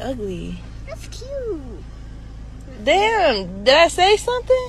ugly. That's cute. Damn, did I say something?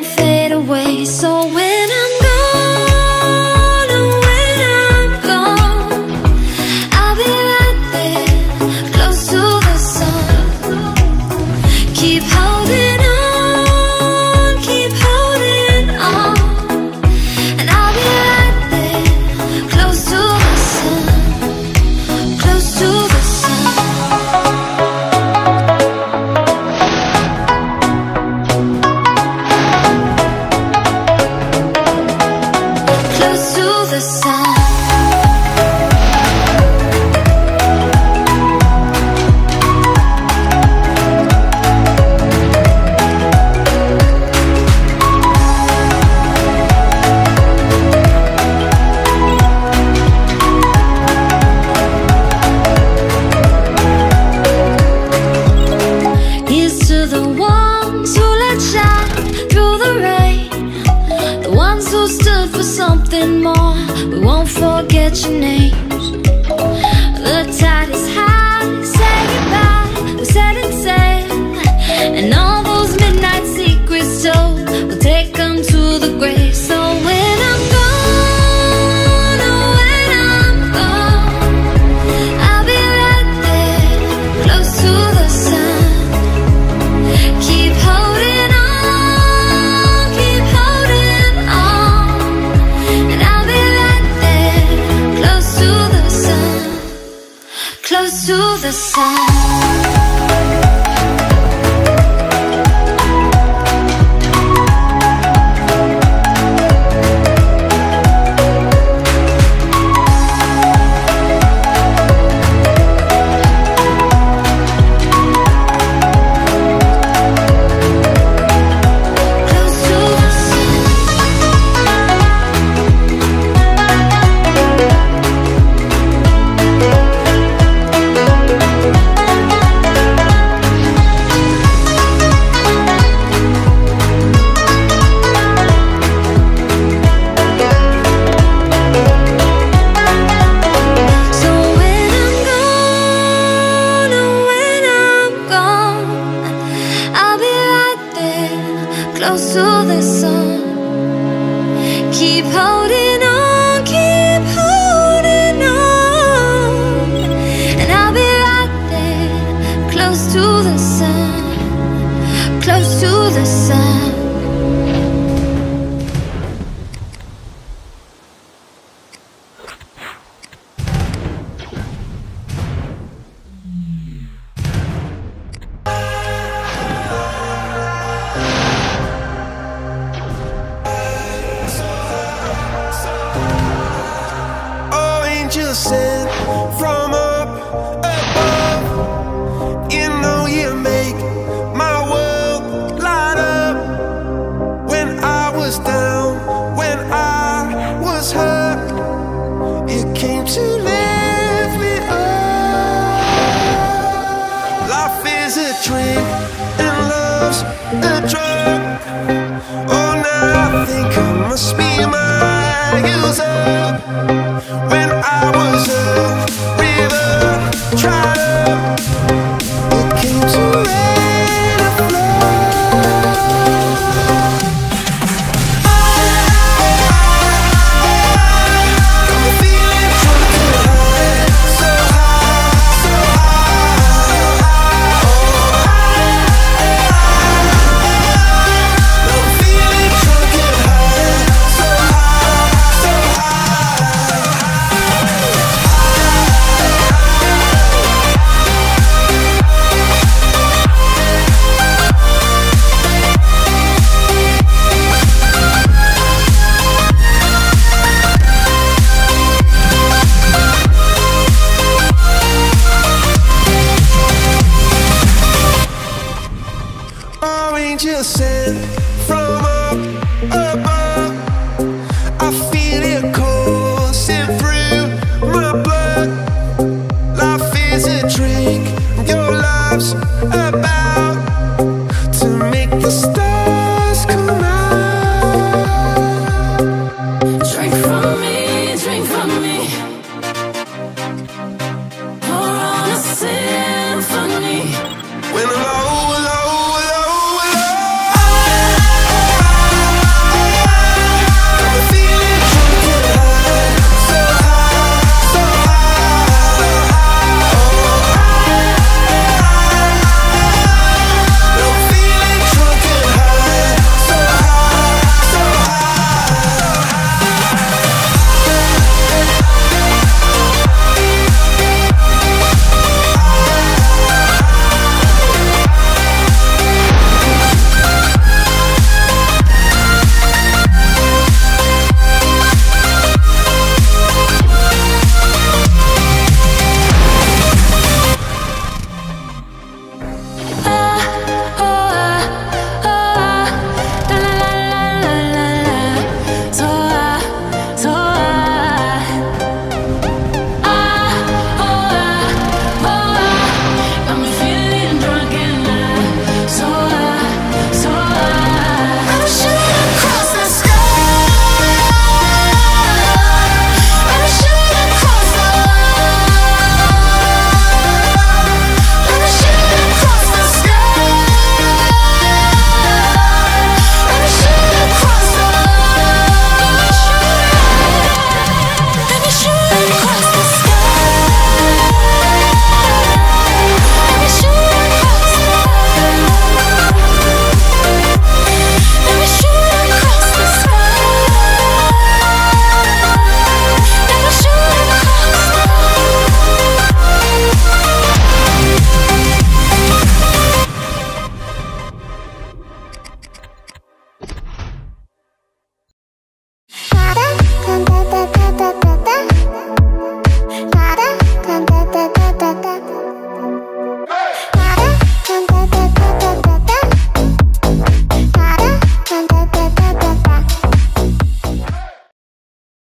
what's your name? about to make the stars